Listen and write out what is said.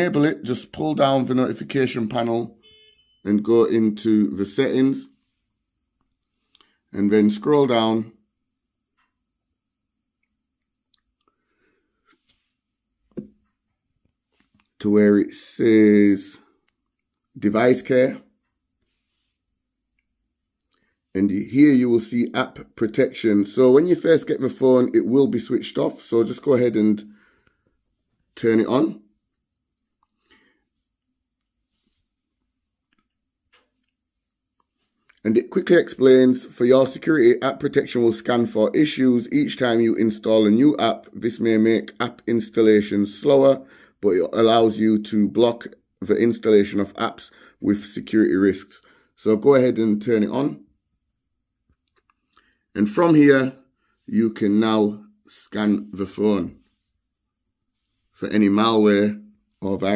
enable it, just pull down the notification panel and go into the settings and then scroll down to where it says device care. And here you will see app protection. So when you first get the phone, it will be switched off. So just go ahead and turn it on. And it quickly explains for your security, app protection will scan for issues each time you install a new app. This may make app installation slower, but it allows you to block the installation of apps with security risks. So go ahead and turn it on. And from here, you can now scan the phone for any malware or virus.